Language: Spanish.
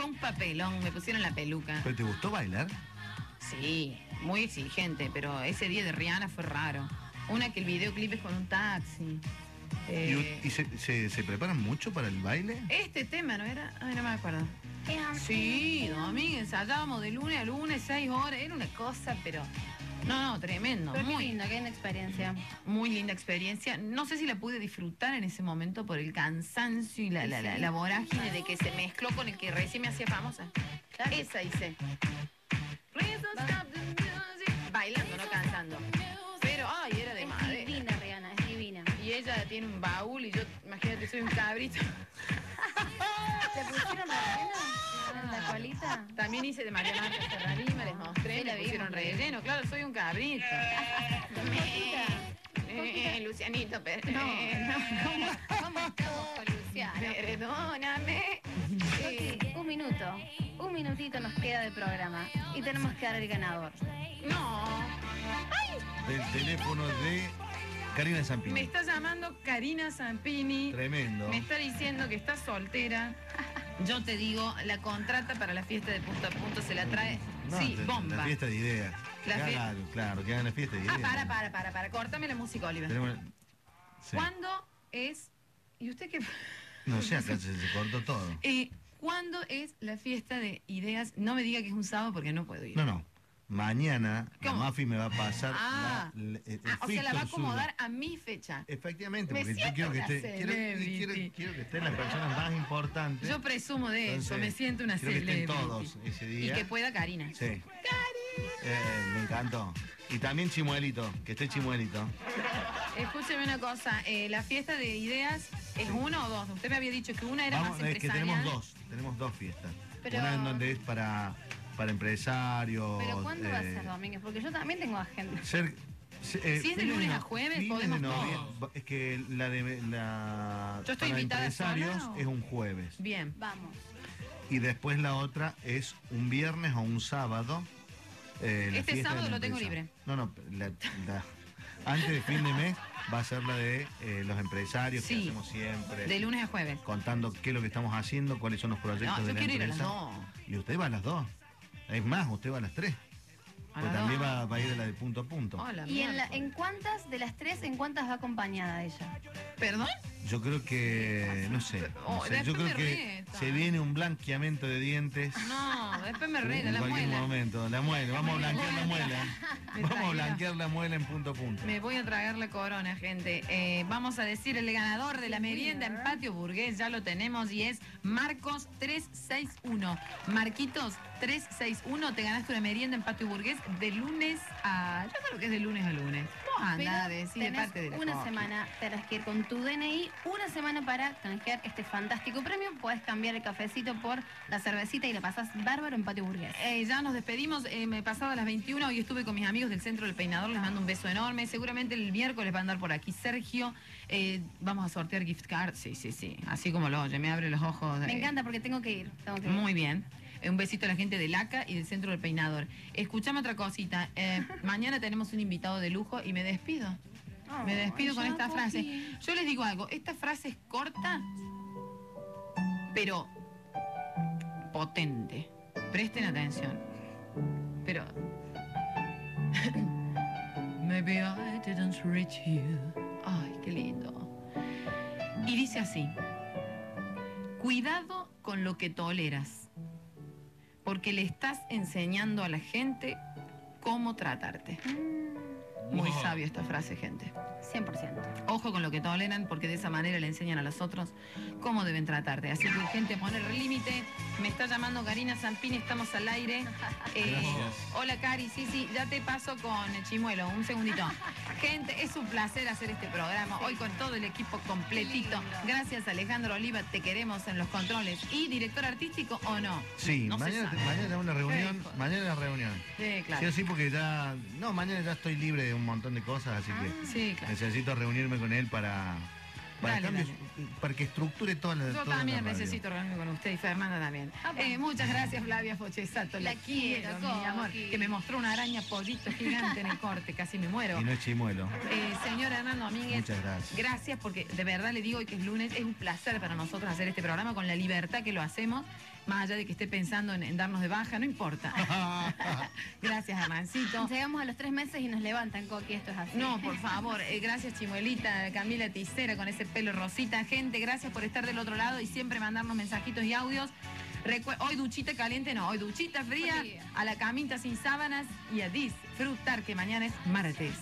fue un papelón, me pusieron la peluca. ¿Pero te gustó bailar? Sí, muy exigente, pero ese día de Rihanna fue raro. Una que el videoclip es con un taxi. ¿Y, Eh, y se, se- se preparan mucho para el baile? este tema, ¿no era? Ay, no me acuerdo. Sí, domingo ensayábamos de lunes a lunes, seis horas, era una cosa, pero. No, no, tremendo. Pero muy, lindo, qué linda experiencia. muy linda experiencia. No sé si la pude disfrutar en ese momento por el cansancio y la, la, la, la vorágine de que se mezcló con el que recién me hacía famosa. Esa hice. Please y yo, imagínate, soy un cabrito. ¿Te pusieron relleno en la colita? También hice de María Marta Ferrarima, les mostré, me pusieron relleno. Claro, soy un cabrito. Eh, Lucianito, No, eh, ¿Cómo, cómo estamos con Luciano? perdóname. Coqui, un minuto, un minutito nos queda de programa y tenemos que dar el ganador. No, Del teléfono de Karina Zampini. me está llamando Karina Zampini. Tremendo. Me está diciendo que está soltera. Yo te digo, la contrata para la fiesta de punto a punto se la trae. No, sí, te- bomba. La fiesta de ideas. La Que haga claro, que hagan la fiesta de Ah, ideas. para, para, para, para. Córtame la música, Oliver. Tenemos- sí. ¿Cuándo es? ¿Y usted qué? No sé, acá se, se cortó todo. Eh, ¿Cuándo es la fiesta de ideas? No me diga que es un sábado porque no puedo ir. No, no. Mañana la. Mafi me va a pasar Ah. la- la- el, el Ah, o sea, la va a suyo. acomodar a mi fecha. Efectivamente, Me porque yo quiero que esté, quiero, y celebrity. quiero, quiero que estén las personas más importantes. Yo presumo de eso, me siento una quiero que estén celebrity. todos ese Y día. que pueda Karina. Sí. Eh, me encantó. Y también Chimuelito, que esté Chimuelito. Escúcheme una cosa, eh, la fiesta de ideas es uno o dos. Usted me había dicho que una era Vamos, más es que empresarial. tenemos dos, tenemos dos fiestas. Pero- Una en donde es para, para empresarios. Pero ¿cuándo va a eh, ser, Domínguez? Porque yo también tengo agenda. Ser, se- eh, Si es de lunes no- a jueves, podemos novie- Es que la de la Yo estoy para invitada empresarios es un jueves. Bien. Vamos. Y después la otra es un viernes o un sábado. eh, Este sábado lo tengo empresa. libre. No, no, la- la- antes de fin de mes va a ser la de eh, los empresarios que Sí. hacemos siempre. De lunes a jueves. Contando qué es lo que estamos haciendo, cuáles son los proyectos No, de yo la quiero ir a las empresa. dos. Y usted va a las dos. Es más, usted va a las tres. A también va, va a ir la de punto a punto. Hola, ¿Y en, la- en cuántas de las tres, en cuántas va acompañada ella? ¿Perdón? Yo creo que, no sé, no Oh, sé, yo creo que se viene un blanqueamiento de dientes. No, después me reta la cualquier muela. momento, la muela, vamos a blanquear la muela. Vamos a blanquear la muela en punto a punto. Me voy a tragar la corona, gente. Eh, vamos a decir el ganador de la merienda en Patio Burgués, ya lo tenemos y es Marcos 361. Marquitos 361, te ganaste una merienda en Patio Burgués de lunes a. Yo creo que es de lunes a lunes. Vos andá a Pero decir de parte de la una semana, tenés que ir con tu DNI, una semana para canjear este fantástico premio. Puedes cambiar el cafecito por la cervecita y la pasás bárbaro en Patio Burgués. Eh, ya nos despedimos, eh, me pasaba a las 21, hoy estuve con mis amigos del Centro del Peinador, les mando un beso enorme, seguramente el miércoles va a andar por aquí Sergio, Eh, vamos a sortear gift card, sí, sí, sí, así como lo oye, me abre los ojos. Me encanta porque tengo que ir. Tengo que ir. Muy bien. Un besito a la gente del ACA y del Centro del Peinador. Escuchame otra cosita. eh, mañana tenemos un invitado de lujo y me despido. Me despido con esta frase. Yo les digo algo, esta frase es corta, pero potente. Presten atención. Pero... Maybe I didn't reach you. Ay, qué lindo. Y dice así. Cuidado con lo que toleras, porque le estás enseñando a la gente cómo tratarte. Muy Wow. sabio esta frase, gente. 100%. Ojo con lo que toleran, porque de esa manera le enseñan a los otros cómo deben tratarte. Así que, gente, poner límite. Me está llamando Karina Zampini, estamos al aire. Eh, hola, Cari. Sí, sí, ya te paso con Chimuelo. Un segundito. Gente, es un placer hacer este programa. Hoy con todo el equipo completito. Gracias, Alejandro Oliva. Te queremos en los controles. ¿Y director artístico o no? Sí, No mañana, mañana una reunión, mañana la reunión. Sí, claro. Sí o sí, porque ya, no, mañana ya estoy libre de un montón de cosas, así que Sí, claro. necesito reunirme con él para, para, Dale, cambios- para que estructure toda la Yo toda también la necesito reunirme con usted y Fernanda también. Ah, Eh, muchas gracias, Flavia Fochesato. La, La quiero, mi amor. Que me mostró una araña pollito gigante en el corte, casi me muero. Y no es chimuelo. Eh, señor Hernando Domínguez, Muchas gracias. gracias porque de verdad le digo hoy que es lunes, es un placer para nosotros hacer este programa con la libertad que lo hacemos. Más allá de que esté pensando en, en darnos de baja, no importa. Gracias, Amancito. Llegamos a los tres meses y nos levantan, Coqui, esto es así. No, por favor. Eh, gracias, Chimuelita, Camila Ticera, con ese pelo rosita. Gente, gracias por estar del otro lado y siempre mandarnos mensajitos y audios. Recue- hoy duchita caliente, no, hoy duchita fría, Fría. a la camita sin sábanas y a disfrutar que mañana es martes.